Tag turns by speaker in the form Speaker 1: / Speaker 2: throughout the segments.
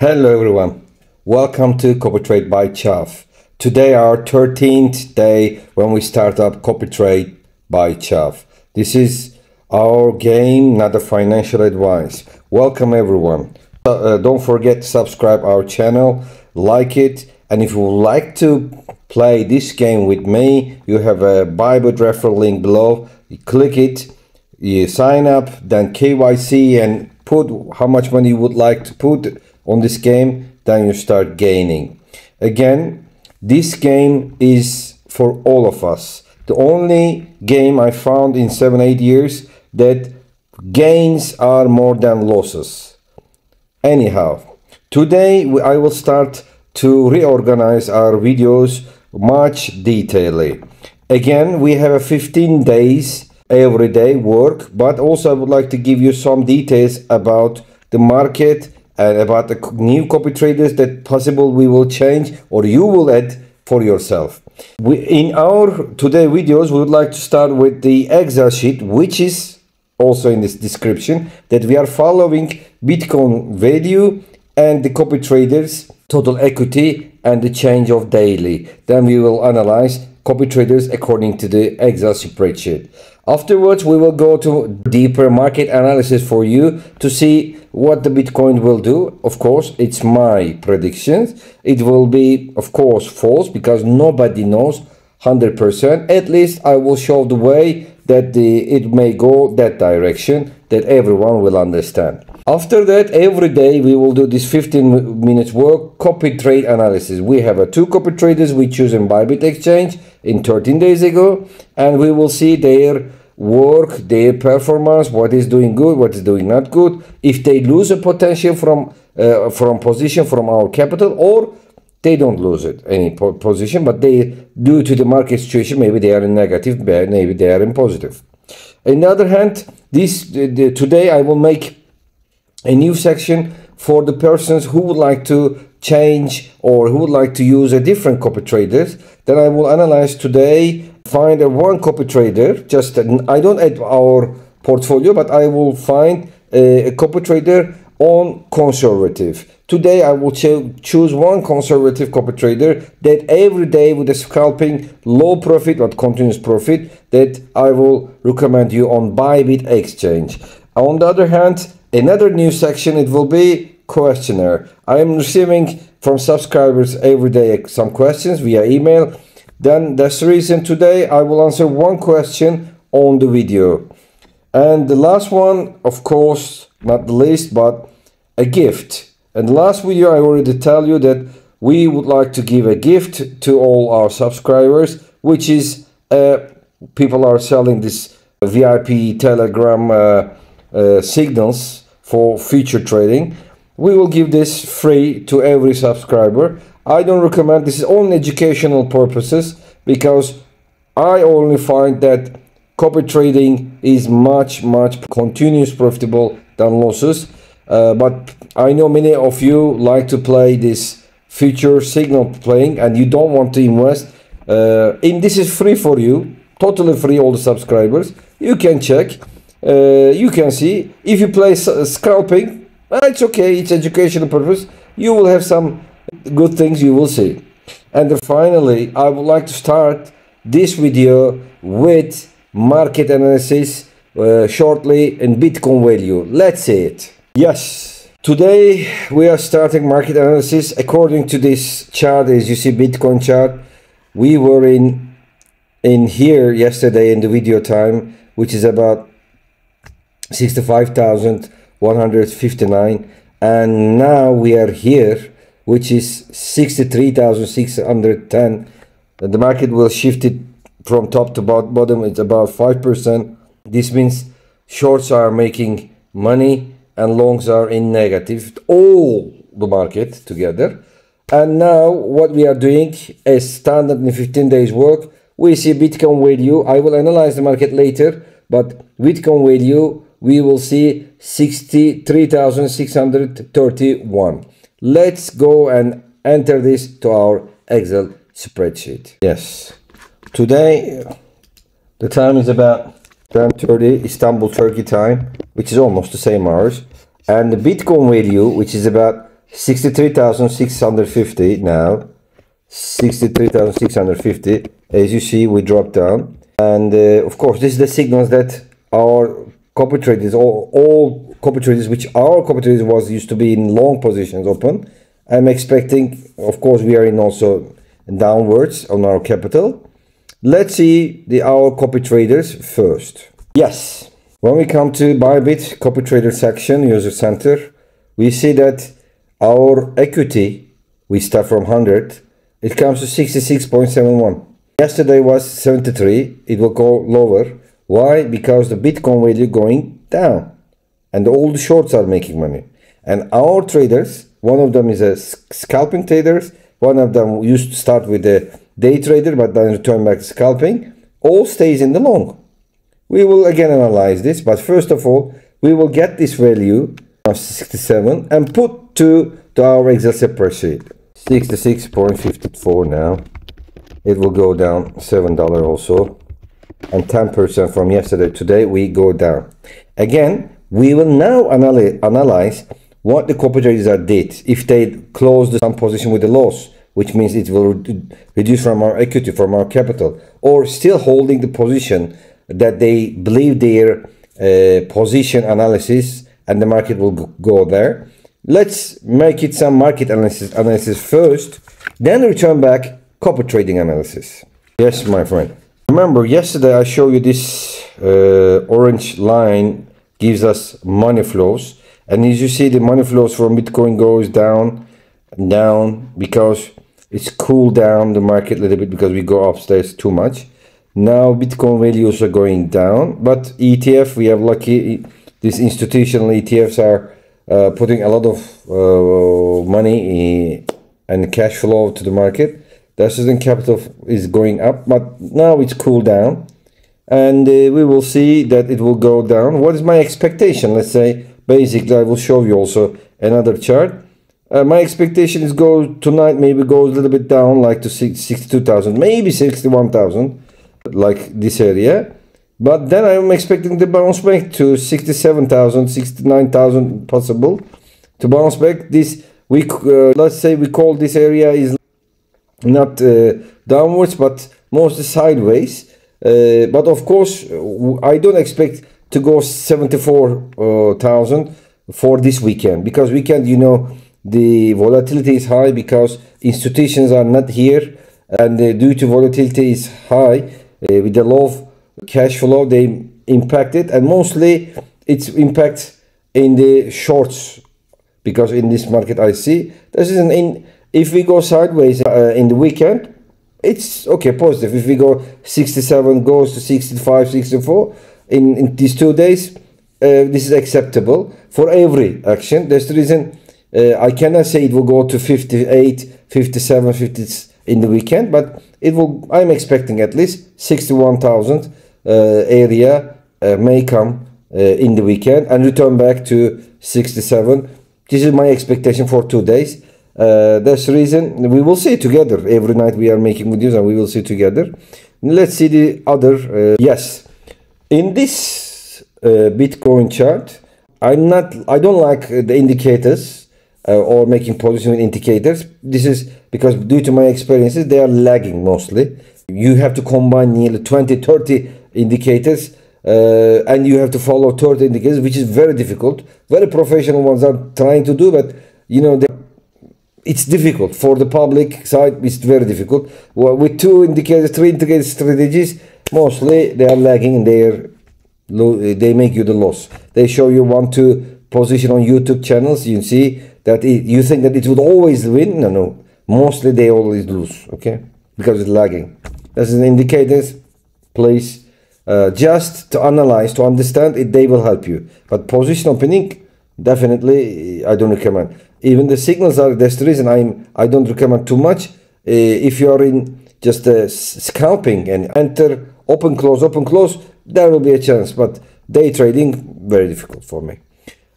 Speaker 1: Hello everyone, welcome to Copy Trade by Chaf. Today our 13th day when we start up Copy Trade by Chaf. This is our game, not a financial advice. Welcome everyone. Uh, don't forget to subscribe our channel, like it, and if you would like to play this game with me, you have a Bybit referral link below. You click it, you sign up, then KYC and put how much money you would like to put on this game, then you start gaining. Again, this game is for all of us. The only game I found in 7 8 years that gains are more than losses. Anyhow, today I will start to reorganize our videos much detailedly. Again, we have a 15 days everyday work, but also I would like to give you some details about the market and about the new copy traders that possible we will change or you will add for yourself. We, in our today videos, we would like to start with the Excel sheet, which is also in this description, that we are following Bitcoin value and the copy traders total equity and the change of daily. Then we will analyze copy traders according to the Excel spreadsheet. Afterwards, we will go to deeper market analysis for you to see what the Bitcoin will do. Of course, it's my predictions. It will be, of course, false because nobody knows 100%. At least I will show the way that the, it may go that direction that everyone will understand. After that, every day we will do this 15 minutes work, copy trade analysis. We have a two copy traders we choose in Bybit Exchange in 13 days ago, and we will see their work, their performance, what is doing good, what is doing not good. If they lose a potential from uh, from position from our capital, or they don't lose it any po position, but they due to the market situation, maybe they are in negative, maybe they are in positive. On the other hand, this the, today I will make a new section for the persons who would like to change or who would like to use a different copy traders then I will analyze today find a one copy trader just I don't add our portfolio but I will find a, a copy trader on conservative today I will cho choose one conservative copy trader that every day with a scalping low profit but continuous profit that I will recommend you on Bybit exchange on the other hand Another new section, it will be questionnaire. I am receiving from subscribers every day some questions via email. Then that's the reason today I will answer one question on the video. And the last one, of course, not the least, but a gift. And last video I already tell you that we would like to give a gift to all our subscribers, which is uh, people are selling this VIP Telegram uh, uh, signals for future trading. We will give this free to every subscriber. I don't recommend this is only educational purposes because I only find that copy trading is much much continuous profitable than losses. Uh, but I know many of you like to play this future signal playing and you don't want to invest. Uh, in this is free for you, totally free all the subscribers. You can check uh, you can see if you play scalping it's okay it's educational purpose you will have some good things you will see. And finally i would like to start this video with market analysis uh, shortly in bitcoin value. Let's see it. Yes. Today we are starting market analysis. According to this chart as you see bitcoin chart we were in in here yesterday in the video time which is about 65,159 and now we are here which is 63,610 the market will shift it from top to bottom. It's about 5% this means shorts are making money and longs are in negative. All the market together. And now what we are doing is standard in 15 days work. We see bitcoin value. I will analyze the market later but bitcoin value we will see 63,631. Let's go and enter this to our Excel spreadsheet. Yes, today the time is about 10.30 Istanbul, Turkey time, which is almost the same hours. And the Bitcoin value, which is about 63,650 now. 63,650. As you see, we dropped down. And uh, of course, this is the signals that our copy traders, all, all copy traders, which our copy traders was used to be in long positions open. I'm expecting, of course, we are in also downwards on our capital. Let's see the our copy traders first. Yes, when we come to Bybit copy trader section, user center, we see that our equity, we start from 100, it comes to 66.71. Yesterday was 73, it will go lower. Why? Because the Bitcoin value going down and all the shorts are making money. And our traders, one of them is a scalping traders, one of them used to start with a day trader but then return back to scalping, all stays in the long. We will again analyze this, but first of all, we will get this value of 67 and put to, to our Excel spreadsheet. 66.54 now. It will go down $7 also. And 10% from yesterday today, we go down. Again, we will now analy analyze what the copy traders did if they closed some position with a loss which means it will reduce from our equity, from our capital, or still holding the position that they believe their uh, position analysis and the market will go there. Let's make it some market analysis, analysis first, then return back copy trading analysis. Yes, my friend. Remember, yesterday I showed you this uh, orange line gives us money flows. And as you see, the money flows from Bitcoin goes down and down because it's cooled down the market a little bit because we go upstairs too much. Now Bitcoin values are going down, but ETF, we have lucky, these institutional ETFs are uh, putting a lot of uh, money and cash flow to the market. The Australian capital is going up, but now it's cooled down. And uh, we will see that it will go down. What is my expectation? Let's say, basically, I will show you also another chart. Uh, my expectation is go tonight maybe goes a little bit down like to 62,000 maybe 61,000 like this area but then I'm expecting the bounce back to 67,000 69,000 possible to bounce back this we uh, let's say we call this area is not uh, downwards but mostly sideways uh, but of course I don't expect to go 74,000 for this weekend. Because weekend you know the volatility is high because institutions are not here. And uh, due to volatility is high uh, with the low cash flow they impact it. And mostly it's impact in the shorts. Because in this market I see. This is an in if we go sideways uh, in the weekend it's okay positive if we go 67 goes to 65 64 in, in these two days uh, this is acceptable for every action that's the reason uh, I cannot say it will go to 58, 57, 50 in the weekend, but it will. I'm expecting at least 61,000 uh, area uh, may come uh, in the weekend and return back to 67. This is my expectation for two days. Uh, that's the reason we will see together every night. We are making videos and we will see together. Let's see the other. Uh, yes, in this Bitcoin chart, I'm not. I don't like the indicators uh, or making position with indicators. This is because due to my experiences, they are lagging mostly. You have to combine nearly 20, 30 indicators uh, and you have to follow 30 indicators, which is very difficult. Very professional ones are trying to do, but you know, it's difficult for the public side. It's very difficult. Well, with two indicators, three indicator strategies, mostly they are lagging and they are they make you the loss. They show you one two position on YouTube channels. You see that it, you think that it would always win. No, no. Mostly they always lose. Okay, because it's lagging. As an indicators, please uh, just to analyze to understand it. They will help you. But position opening, definitely, I don't recommend. Even the signals are. That's the reason I'm. I don't recommend too much. Uh, if you are in just uh, scalping and enter open close open close, there will be a chance. But day trading very difficult for me.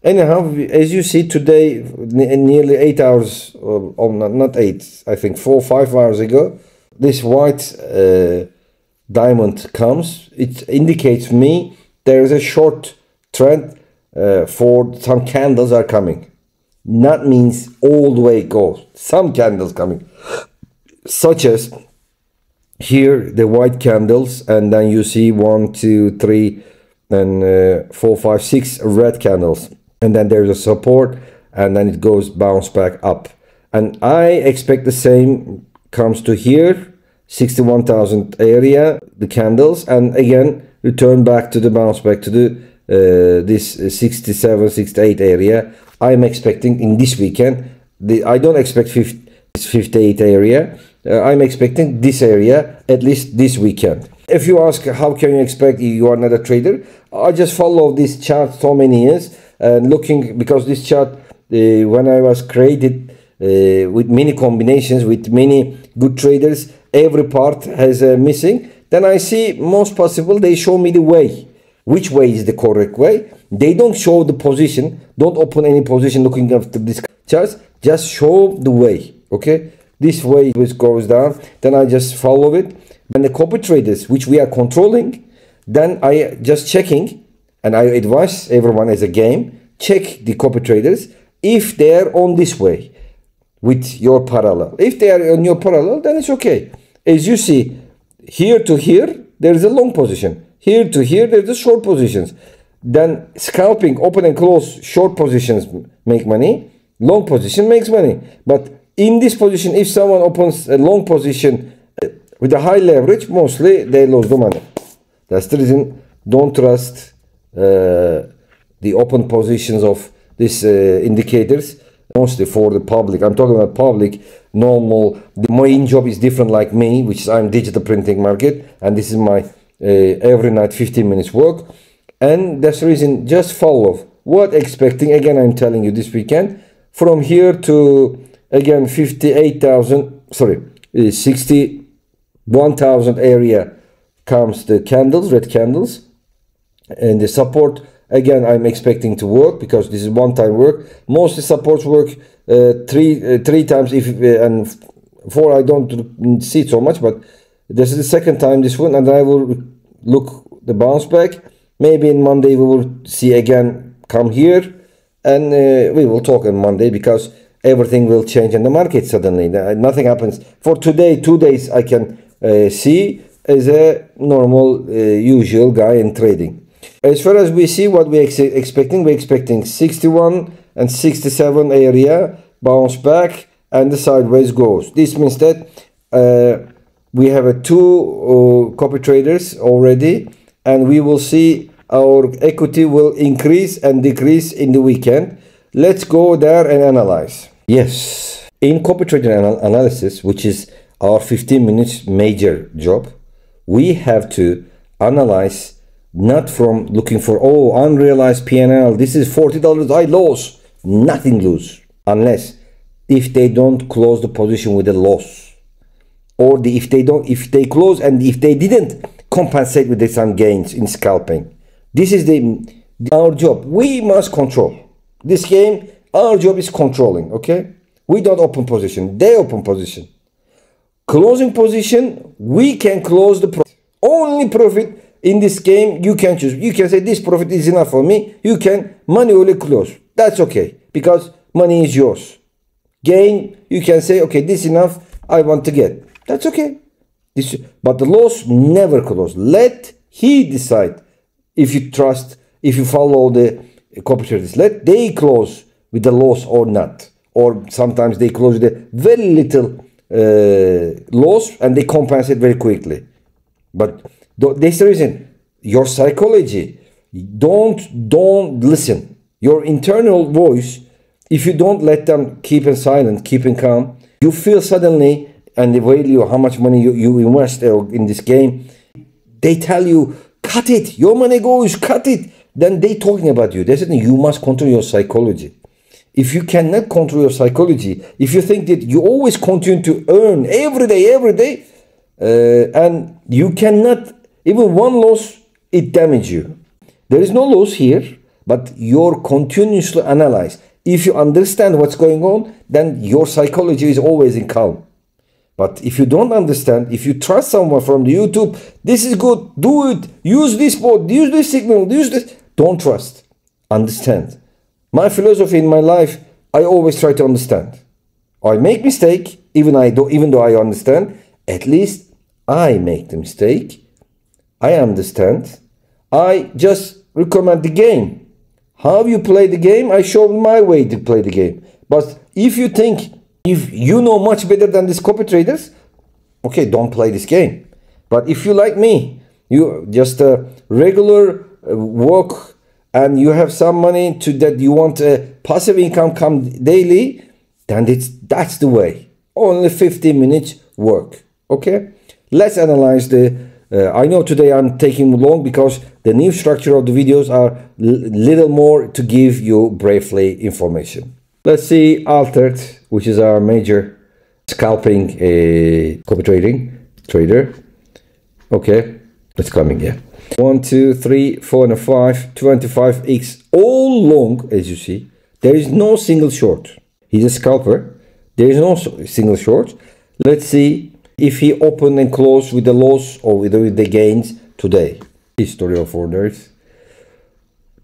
Speaker 1: Anyhow, as you see today, nearly eight hours, or, or not eight, I think four, five hours ago, this white uh, diamond comes. It indicates me there is a short trend uh, for some candles are coming. Not means all the way go. Some candles coming, such as here the white candles, and then you see one, two, three, and uh, four, five, six red candles, and then there's a support, and then it goes bounce back up. And I expect the same comes to here, 61,000 area, the candles, and again return back to the bounce back to the uh, this 67, 68 area. I'm expecting in this weekend. The I don't expect 50, 58 area. Uh, I'm expecting this area at least this weekend. If you ask how can you expect you are not a trader, I just follow this chart so many years and looking because this chart uh, when I was created uh, with many combinations with many good traders, every part has a missing. Then I see most possible they show me the way. Which way is the correct way? They don't show the position. Don't open any position looking after this charts. Just show the way. Okay, this way which goes down. Then I just follow it when the copy traders, which we are controlling, then I just checking, and I advise everyone as a game, check the copy traders if they are on this way with your parallel. If they are on your parallel, then it's okay. As you see, here to here, there is a long position. Here to here, there's a short positions. Then scalping, open and close, short positions make money. Long position makes money. But in this position, if someone opens a long position with a high leverage, mostly they lose the money. That's the reason don't trust uh, the open positions of these uh, indicators, mostly for the public. I'm talking about public, normal. The main job is different like me, which is I'm digital printing market, and this is my uh, every night 15 minutes work. And that's the reason just follow what expecting. Again, I'm telling you this weekend from here to again 58,000, sorry, uh, 60. 1000 area comes the candles, red candles. And the support, again, I'm expecting to work because this is one-time work. mostly supports work uh, three uh, three times if uh, and four I don't see so much, but this is the second time this one, and I will look the bounce back. Maybe in Monday we will see again come here, and uh, we will talk on Monday because everything will change in the market suddenly. Nothing happens for today. Two days I can uh, see as a normal uh, usual guy in trading. As far as we see what we're ex expecting, we're expecting 61 and 67 area bounce back and the sideways goes. This means that uh, we have a two uh, copy traders already and we will see our equity will increase and decrease in the weekend. Let's go there and analyze. Yes, in copy trading anal analysis, which is our 15 minutes major job, we have to analyze not from looking for, oh, unrealized PNL, this is $40, I lose. Nothing lose unless if they don't close the position with a loss or the, if they don't if they close and if they didn't compensate with the some gains in scalping this is the our job we must control this game our job is controlling okay we don't open position they open position closing position, we can close the profit. Only profit in this game you can choose. You can say this profit is enough for me. You can manually close. That's okay because money is yours. Gain, you can say, okay, this enough I want to get. That's okay. This, but the loss never close. Let he decide if you trust, if you follow the competitors. Let they close with the loss or not. Or sometimes they close a very little uh, loss and they compensate very quickly. But that's the reason your psychology don't don't listen. Your internal voice, if you don't let them keep in silent, keep in calm, you feel suddenly and the value how much money you, you invest in this game, they tell you, cut it, your money goes, cut it. Then they talking about you. They said you must control your psychology if you cannot control your psychology, if you think that you always continue to earn every day, every day, uh, and you cannot, even one loss, it damage you. There is no loss here, but you're continuously analyze. If you understand what's going on, then your psychology is always in calm. But if you don't understand, if you trust someone from the YouTube, this is good, do it, use this board, use this signal, use this, don't trust. Understand. My philosophy in my life, I always try to understand. I make mistake, even I do, even though I understand. At least I make the mistake. I understand. I just recommend the game. How you play the game, I show my way to play the game. But if you think if you know much better than these copy traders, okay, don't play this game. But if you like me, you just a regular uh, work and you have some money to that you want a passive income come daily, then it's that's the way. Only 15 minutes work. Okay, let's analyze the. Uh, I know today I'm taking long because the new structure of the videos are little more to give you briefly information. Let's see altered, which is our major scalping uh, copy trading trader. Okay, it's coming. Yeah. One, two, three, four, and a five, 25x, all long, as you see. There is no single short. He's a scalper. There is no single short. Let's see if he opened and closed with the loss or with the gains today. History of orders.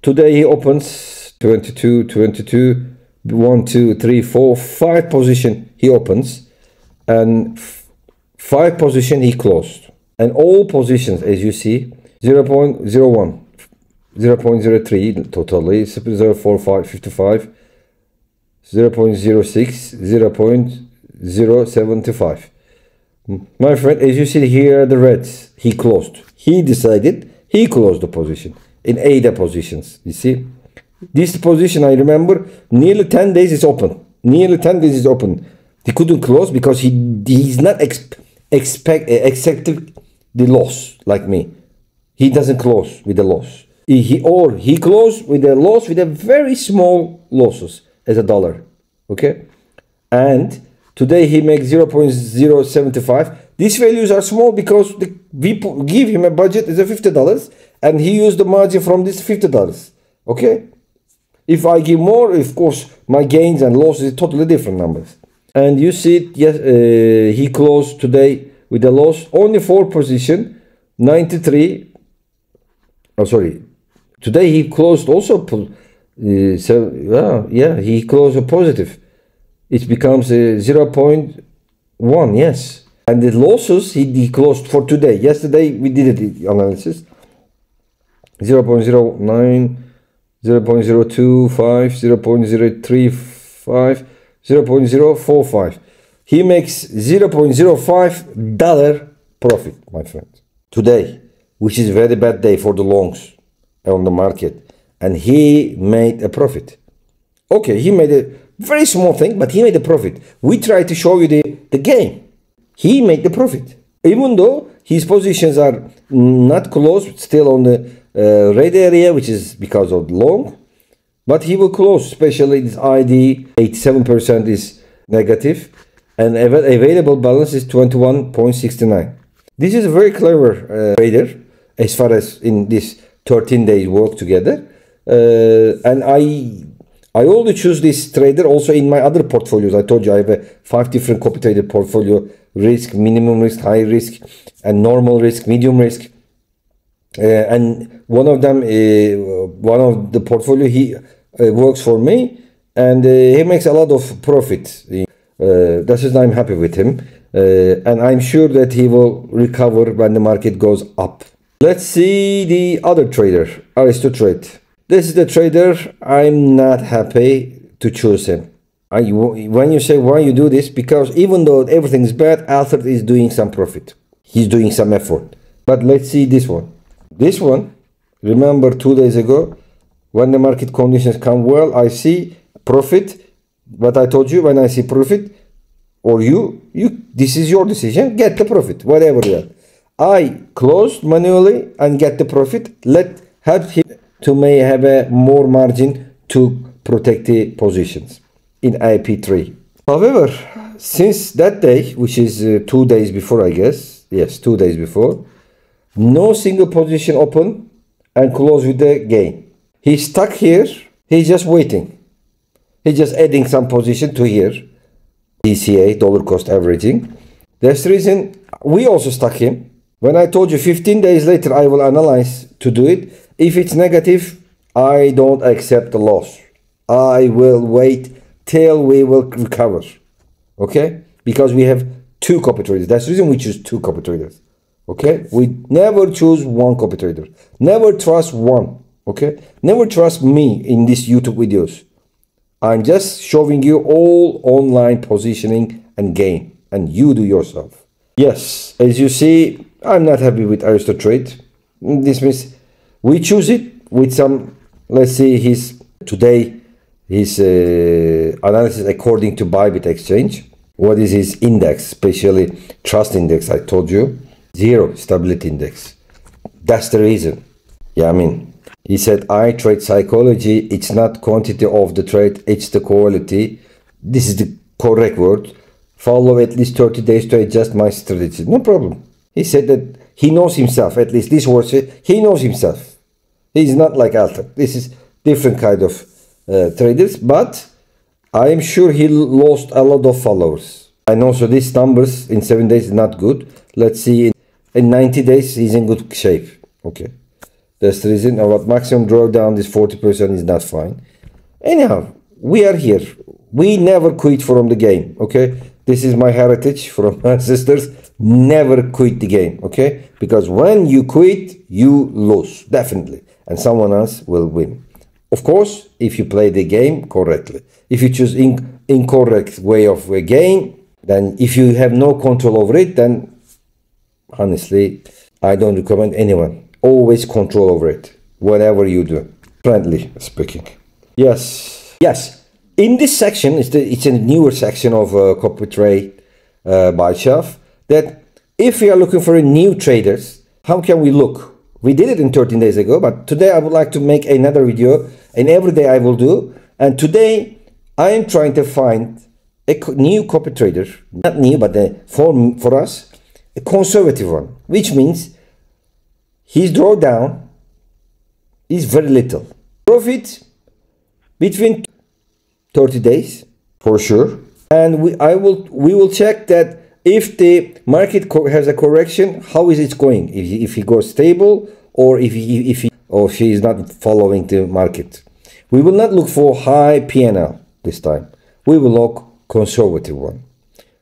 Speaker 1: Today he opens 22, 22, 1, 2, 3, 4, 5 position he opens and 5 position he closed. And all positions as you see 0 0.01, 0 0.03 totally, 0 0.45, 55, 0 0.06, 0 0.075. My friend, as you see here, the reds, he closed. He decided, he closed the position in either positions, you see. This position, I remember, nearly 10 days is open. Nearly 10 days is open. He couldn't close because he he's not ex, expect eh, accepting the loss like me. He doesn't close with the loss. He, or he closed with a loss with a very small losses as a dollar. Okay, and today he makes 0.075. These values are small because the, we give him a budget as a fifty dollars, and he used the margin from this fifty dollars. Okay, if I give more, of course, my gains and losses are totally different numbers. And you see, it, yes, uh, he closed today with a loss only four position, 93 oh sorry. Today he closed also uh, so yeah yeah he closed a positive. It becomes a 0 0.1 yes. And the losses he, he closed for today. Yesterday we did the analysis. 0 0.09 0 0.025 0 0.035 0 0.045 he makes 0.05 dollar profit my friend today which is very bad day for the longs on the market. And he made a profit. Okay, he made a very small thing, but he made a profit. We try to show you the, the game. He made the profit. Even though his positions are not close, still on the uh, red area, which is because of long, but he will close, especially this ID, 87% is negative, and available balance is 21.69. This is a very clever uh, trader as far as in this 13 days work together. Uh, and I I only choose this trader also in my other portfolios. I told you I have a five different copy trader portfolio: risk, minimum risk, high risk, and normal risk, medium risk. Uh, and one of them, uh, one of the portfolio, he uh, works for me, and he makes a lot of profit. Uh, that's why I'm happy with him, and I'm sure that he will recover when the market goes up. Let's see the other trader, Aristotrade. This is the trader, I'm not happy to choose him. I, when you say why you do this, because even though everything is bad, Alfred is doing some profit. He's doing some effort. But let's see this one. This one, remember two days ago, when the market conditions come well, I see profit. What I told you, when I see profit, or you, you, this is your decision, get the profit, whatever you are. I close manually and get the profit. Let help him to may have a more margin to protect the positions in IP3. However, since that day, which is uh, two days before, I guess, yes, two days before, no single position open and close with the gain. He's stuck here. He's just waiting. He's just adding some position to here. DCA, dollar cost averaging. That's the reason we also stuck him when I told you 15 days later I will analyze to do it, if it's negative, I don't accept the loss. I will wait till we will recover. Okay? Because we have two copy traders. That's the reason we choose two copy traders. Okay? We never choose one copy trader. Never trust one. Okay? Never trust me in these YouTube videos. I'm just showing you all online positioning and game. And you do yourself. Yes, as you see, I'm not happy with Aristo trade. This means we choose it with some, let's see, his today, his uh, analysis according to Bybit Exchange. What is his index, especially trust index? I told you zero stability index. That's the reason. Yeah, I mean, he said, I trade psychology. It's not quantity of the trade, it's the quality. This is the correct word. Follow at least 30 days to adjust my strategy. No problem. He said that he knows himself, at least this word, he knows himself. He's not like Alter. This is different kind of uh, traders, but I am sure he lost a lot of followers. And also these numbers in 7 days is not good. Let's see in 90 days he's in good shape. Okay. That's the reason our maximum drawdown is 40% is not fine. Anyhow, we are here. We never quit from the game. Okay. This is my heritage from my sisters. Never quit the game. Okay. Because when you quit, you lose. Definitely. And someone else will win. Of course, if you play the game correctly. If you choose in, incorrect way of a game, then if you have no control over it, then honestly, I don't recommend anyone. Always control over it, whatever you do. Friendly speaking. Yes, yes. In this section, it's, the, it's a newer section of uh, copy trade uh, by Chaf. That if we are looking for new traders, how can we look? We did it in 13 days ago, but today I would like to make another video, and every day I will do. And today I am trying to find a new copy trader, not new, but a, for, for us, a conservative one, which means his drawdown is very little. Profit between 30 days for sure. And we, I will, we will check that if the market has a correction, how is it going? If he, if he goes stable or if he, if he or she is not following the market. We will not look for high PNL this time. We will look conservative one.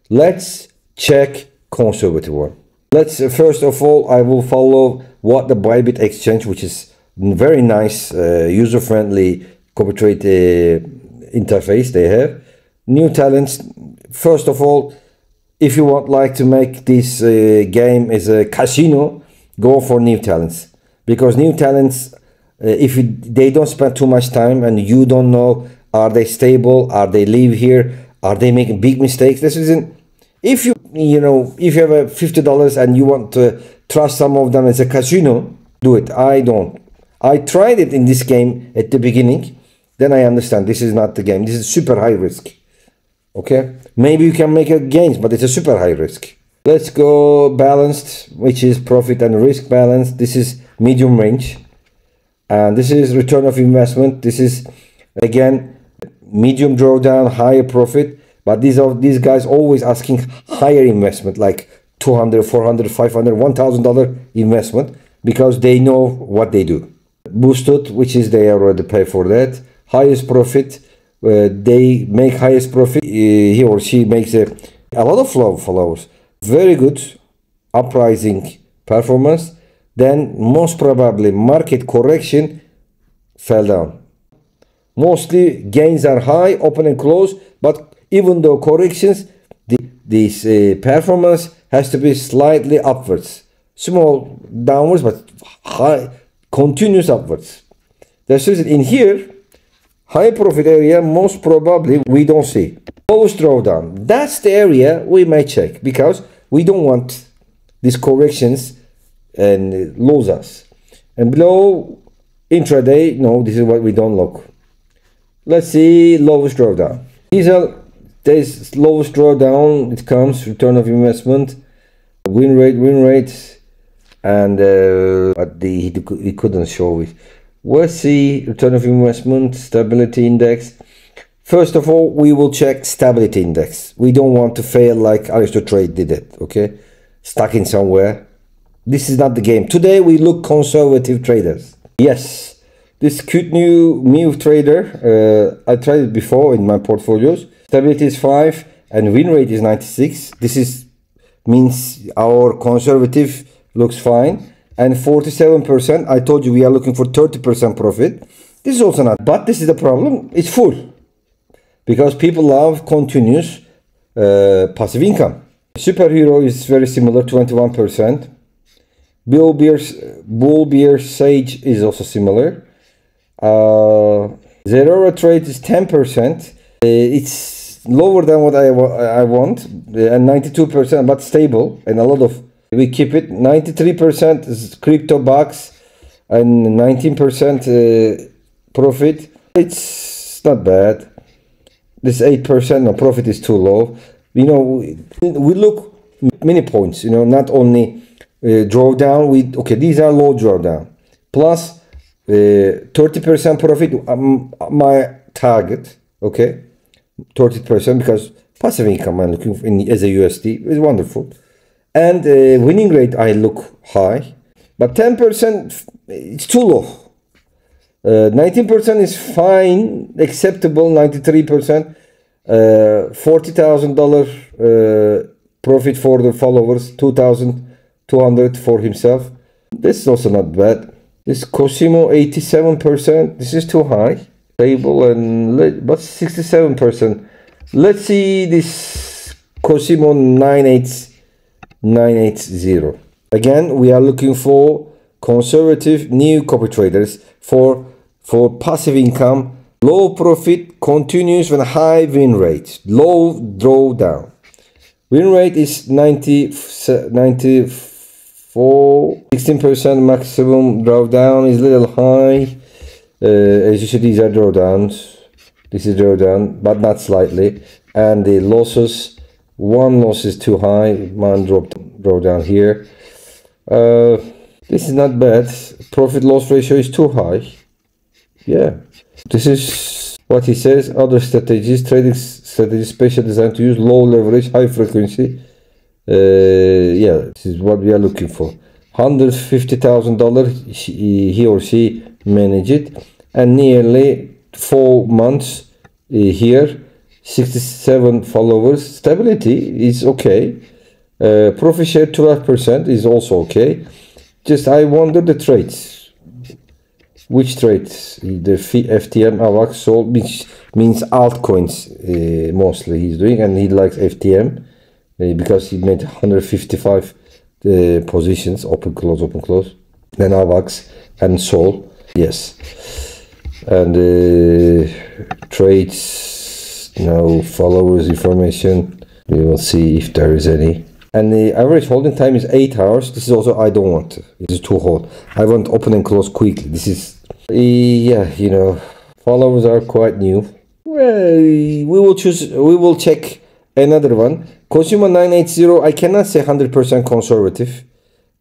Speaker 1: Let's check conservative one. Let's uh, first of all, I will follow what the Bybit exchange, which is very nice, uh, user-friendly copy trade uh, interface they have. New talents. First of all, if you want like to make this uh, game as a casino, go for new talents because new talents, uh, if you, they don't spend too much time and you don't know are they stable, are they live here, are they making big mistakes. This isn't if you you know if you have a fifty dollars and you want to trust some of them as a casino, do it. I don't. I tried it in this game at the beginning. Then I understand this is not the game. This is super high risk. Okay, maybe you can make a gains, but it's a super high risk. Let's go balanced, which is profit and risk balance. This is medium range, and this is return of investment. This is again medium drawdown, higher profit but these are these guys always asking higher investment, like 200, 400, 500, 1000 dollar investment because they know what they do. Boosted, which is they already pay for that. Highest profit, uh, they make highest profit. Uh, he or she makes a, a lot of followers. Very good uprising performance. Then most probably market correction fell down. Mostly gains are high, open and close, but even though corrections, the, this uh, performance has to be slightly upwards. Small downwards, but high, continuous upwards. That's reason in here, high profit area, most probably we don't see. Lowest drawdown, that's the area we may check because we don't want these corrections and lose us. And below intraday, no, this is what we don't look. Let's see lowest drawdown. These are there's slowest drawdown, it comes, return of investment, win rate, win rate, and uh, but the he, couldn't show it. See return of investment, stability index. First of all, we will check stability index. We don't want to fail like Aristotrade did it, okay? Stuck in somewhere. This is not the game. Today we look conservative traders. Yes, This cute new Move Trader, uh, I tried it before in my portfolios. Stability is 5 and win rate is 96. This is means our conservative looks fine. And 47%, I told you we are looking for 30% profit. This is also not, but this is the problem, it's full. Because people love continuous uh, passive income. Superhero is very similar, 21%. Bull Beer, Bull Beer Sage is also similar. Uh, Zerora trade is 10%. Uh, it's lower than what I, I want, uh, and 92%, but stable, and a lot of we keep it. 93% is crypto bucks, and 19% uh, profit. It's not bad. This 8% no profit is too low. You know, we look many points. You know, not only uh, drawdown. We okay, these are low drawdown. Plus 30% uh, profit um, my target okay 30% because passive income i'm looking for in, as a usd is wonderful. And uh, winning rate i look high but 10% it's too low. Uh, 19% is fine acceptable 93% uh, $40000 uh, profit for the followers 2200 for himself. This is also not bad. This Cosimo 87%. This is too high. And let, but 67%. Let's see this Cosimo 980. Again, we are looking for conservative new copy traders for for passive income, low profit, continuous with high win rate, low drawdown. Win rate is 90, 90 for 16% maximum drawdown is a little high. Uh, as you see, these are drawdowns. This is drawdown, but not slightly. And the losses, one loss is too high. One drop drawdown here. Uh, this is not bad. Profit loss ratio is too high. Yeah, this is what he says. Other strategies, trading strategies, special designed to use low leverage, high frequency uh, yeah this is what we are looking for $150,000 he or she manage it. And nearly four months uh, here 67 followers. Stability is okay. Uh, profit share 12% is also okay. Just I wonder the trades. Which trades? The FTM AVAX Sol means, means altcoins uh, mostly he's doing and he likes FTM uh, because he made 155 uh, positions open close open close then AVAX and Sol yes. And uh, trades no followers information. We will see if there is any. And the average holding time is 8 hours. This is also I don't want. This is too hot. I want open and close quickly. This is yeah you know followers are quite new. Well, we will choose we will check another one. Cosimo 980, I cannot say 100% conservative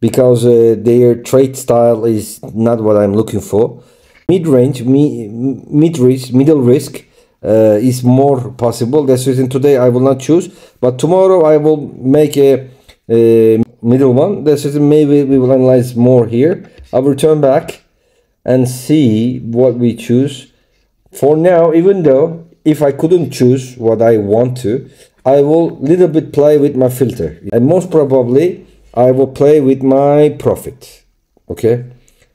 Speaker 1: because uh, their trade style is not what I'm looking for. Mid-range, mi mid risk, middle risk uh, is more possible. That's reason today I will not choose, but tomorrow I will make a, a middle one. That's reason maybe we will analyze more here. I'll turn back and see what we choose. For now, even though if I couldn't choose what I want to, I will little bit play with my filter and most probably I will play with my profit okay?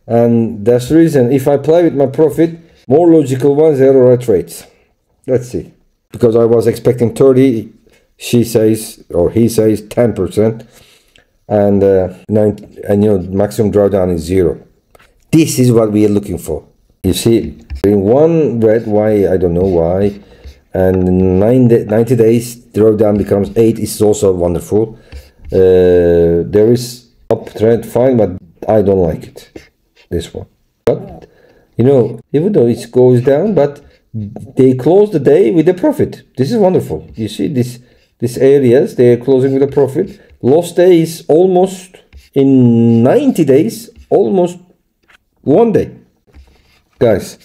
Speaker 1: And that's the reason. If I play with my profit more logical ones zero right rates let's see. Because I was expecting 30 she says or he says 10% and uh, nine, and you know maximum drawdown is zero. This is what we are looking for. You see in one red why I don't know why and 90 days drawdown becomes 8 is also wonderful Uh, there is uptrend fine but I don't like it this one. But you know even though it goes down but they close the day with a profit. This is wonderful. You see this these areas they are closing with a profit. Lost day is almost in 90 days almost one day. Guys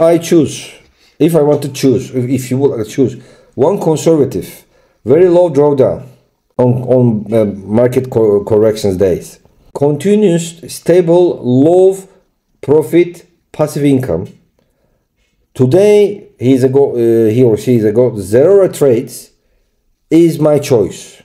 Speaker 1: I choose. If I want to choose, if you will choose, one conservative, very low drawdown on, on uh, market co corrections days, continuous, stable, low profit passive income. Today, he's a go, uh, he or she is a go zero trades is my choice.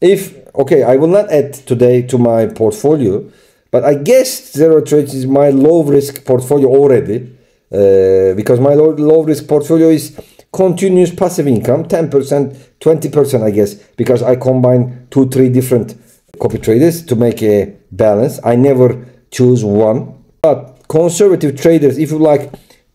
Speaker 1: If okay, I will not add today to my portfolio, but I guess zero trades is my low risk portfolio already uh, because my low, low risk portfolio is continuous passive income 10% 20% i guess because i combine two three different copy traders to make a balance. I never choose one. But conservative traders if you like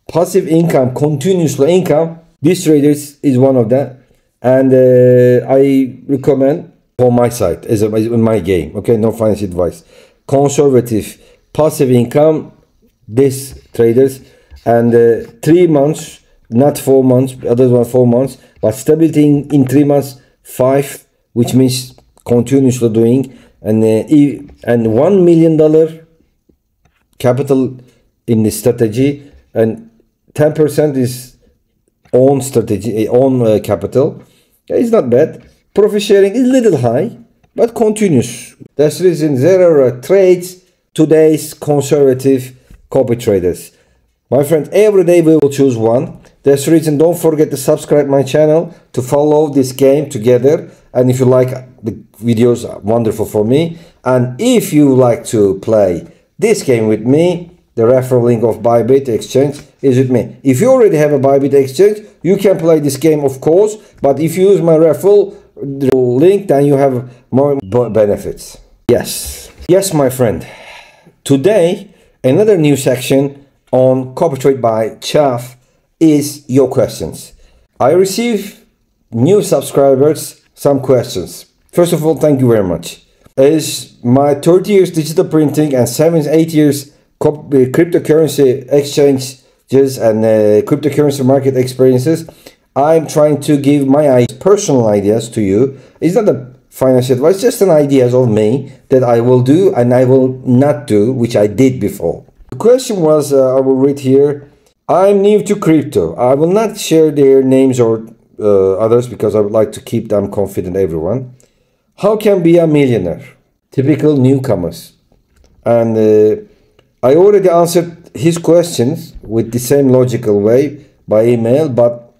Speaker 1: passive income continuously income this traders is one of them. And uh, i recommend for my side as, a, as in my game okay? No finance advice. Conservative passive income this traders and uh, three months not four months others one four months but stability in, in three months five which means continuously doing and uh, and one million dollar capital in the strategy and 10% is own strategy uh, own uh, capital. It's not bad. Profit sharing is little high but continuous. That's the reason there are trades today's conservative copy traders. My friend, every day we will choose one. That's the reason don't forget to subscribe my channel to follow this game together. And if you like the videos, wonderful for me. And if you like to play this game with me, the referral link of Bybit Exchange is with me. If you already have a Bybit Exchange, you can play this game, of course. But if you use my referral link, then you have more benefits. Yes. Yes, my friend. Today, another new section on Copy Trade by Chaf is your questions. I receive new subscribers some questions. First of all, thank you very much. As my 30 years digital printing and 7 8 years uh, cryptocurrency exchanges and uh, cryptocurrency market experiences, I'm trying to give my personal ideas to you. It's not a financial advice, just an ideas of me that I will do and I will not do, which I did before. The question was, uh, I will read here. I'm new to crypto. I will not share their names or uh, others because I would like to keep them confident, everyone. How can be a millionaire? Typical newcomers. And uh, I already answered his questions with the same logical way by email, but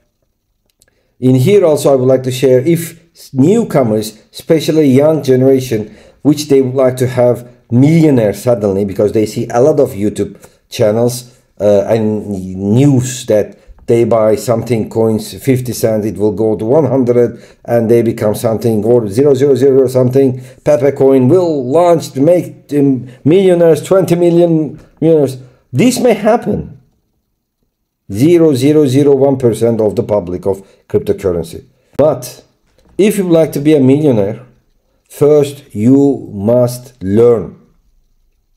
Speaker 1: in here also I would like to share if newcomers, especially young generation, which they would like to have millionaires suddenly because they see a lot of YouTube channels Uh, and news that they buy something coins 50 cents it will go to 100 and they become something or 000 or something. Pepe coin will launch to make millionaires 20 million millionaires. This may happen. 0.001% of the public of cryptocurrency. But if you like to be a millionaire first you must learn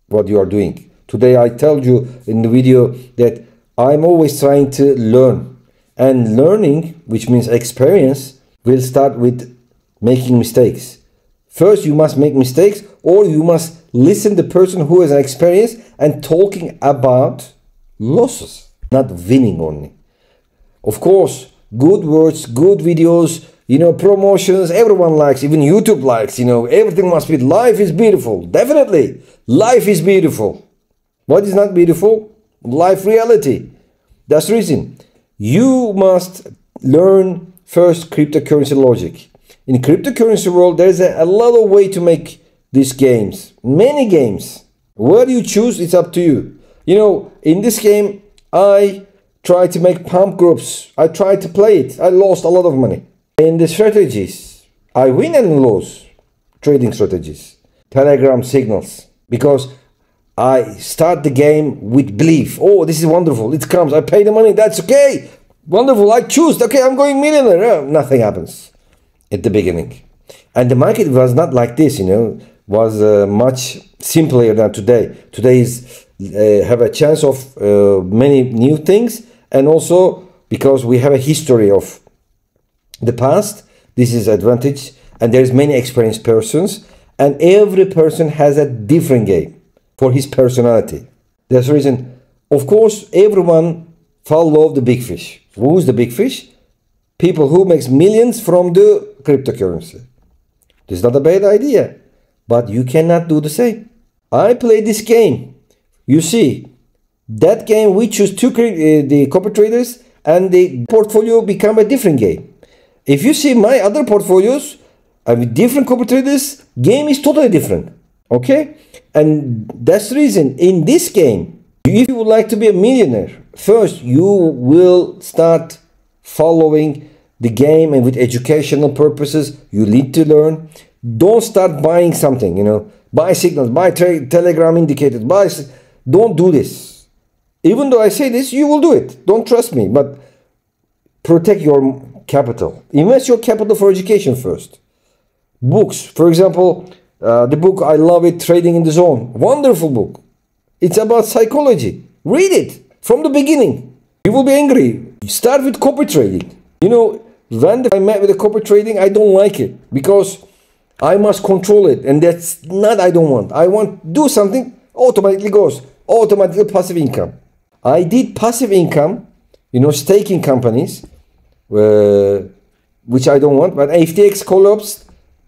Speaker 1: what you are doing. Today I told you in the video that I'm always trying to learn. And learning, which means experience, will start with making mistakes. First, you must make mistakes, or you must listen to the person who has an experience and talking about losses, not winning only. Of course, good words, good videos, you know, promotions, everyone likes, even YouTube likes, you know, everything must be, life is beautiful. Definitely, life is beautiful. What is not beautiful? Life reality. That's the reason. You must learn first cryptocurrency logic. In cryptocurrency world, there's a, a lot of way to make these games. Many games. Where you choose, it's up to you. You know, in this game, I tried to make pump groups. I tried to play it. I lost a lot of money. In the strategies, I win and lose trading strategies, telegram signals, because I start the game with belief. Oh, this is wonderful. It comes. I pay the money. That's okay. Wonderful. I choose. Okay, I'm going millionaire. nothing happens at the beginning. And the market was not like this, you know, was uh, much simpler than today. Today is uh, have a chance of uh, many new things and also because we have a history of the past this is advantage and there's many experienced persons and every person has a different game for his personality. That's the reason. Of course everyone follow the big fish. Who's the big fish? People who makes millions from the cryptocurrency. This is not a bad idea but you cannot do the same. I play this game. You see That game we choose two uh, the copy traders and the portfolio become a different game. If you see my other portfolios I with different copy traders, game is totally different. Okay, and that's the reason in this game, if you would like to be a millionaire, first you will start following the game and with educational purposes you need to learn. Don't start buying something you know. Buy signals buy telegram indicators buy don't do this. Even though i say this you will do it. Don't trust me but protect your capital. Invest your capital for education first. Books for example uh, the book i love it trading in the zone wonderful book it's about psychology read it from the beginning you will be angry start with copy trading you know when I met with the copy trading, I don't like it because I must control it, and that's not I don't want. I want do something automatically goes automatically passive income. I did passive income, you know, staking companies, uh, which I don't want. But FTX collapsed.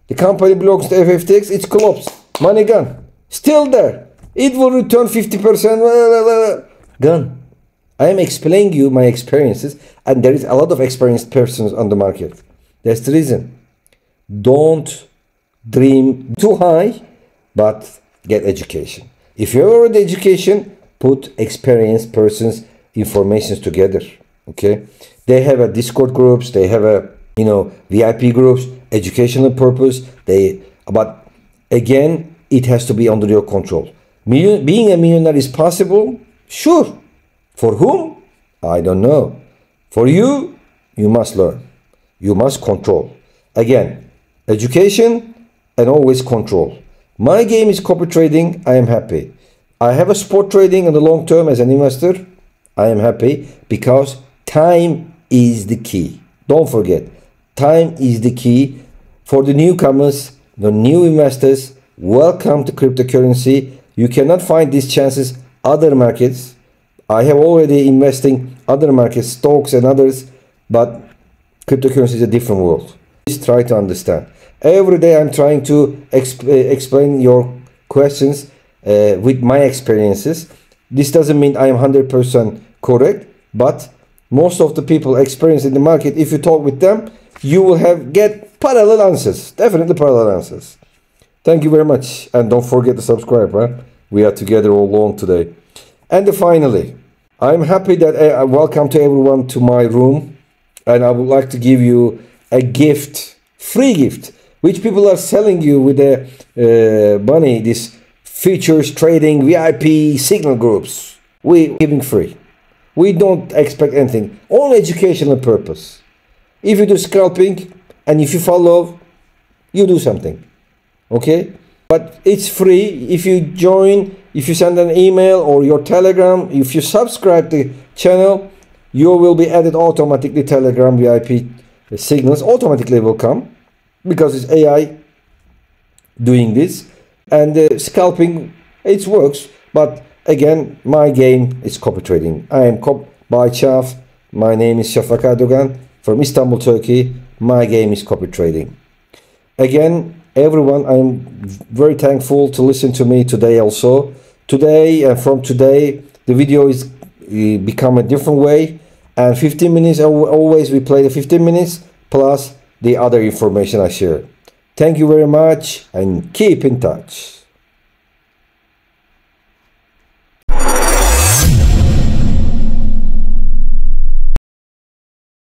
Speaker 1: The company belongs to FTX. It's collapsed. Money gone. Still there. It will return fifty percent. Gone. I am explaining you my experiences, and there is a lot of experienced persons on the market. That's the reason. Don't dream too high, but get education. If you have already education, put experienced persons informations together. Okay, they have a Discord groups, they have a you know VIP groups, educational purpose. They but again, it has to be under your control. Million, being a millionaire is possible, sure for whom? I don't know. For you, you must learn. You must control. Again, education and always control. My game is copy trading. I am happy. I have a sport trading in the long term as an investor. I am happy because time is the key. Don't forget, time is the key for the newcomers, the new investors. Welcome to cryptocurrency. You cannot find these chances other markets I have already investing other markets, stocks and others, but cryptocurrency is a different world. Please try to understand. Every day I'm trying to exp eh, explain your questions uh, with my experiences. This doesn't mean I am 100% correct, but most of the people experience in the market, if you talk with them, you will have get parallel answers. Definitely parallel answers. Thank you very much. And don't forget to subscribe. Huh? We are together all along today. And finally, I'm happy that I uh, welcome to everyone to my room, and I would like to give you a gift, free gift, which people are selling you with the uh, money. This features trading VIP signal groups. We giving free. We don't expect anything. Only educational purpose. If you do scalping and if you follow, you do something. Okay? But it's free if you join, if you send an email or your telegram, if you subscribe the channel, you will be added automatically telegram VIP signals automatically will come because it's AI doing this and uh, scalping it works but again my game is copy trading I am cop by Chaf my name is Shafak Erdogan from Istanbul Turkey my game is copy trading. Again everyone i'm very thankful to listen to me today also. Today and uh, from today the video is uh, become a different way and 15 minutes always we play the 15 minutes plus the other information i share. Thank you very much and keep in touch